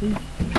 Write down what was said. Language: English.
hmm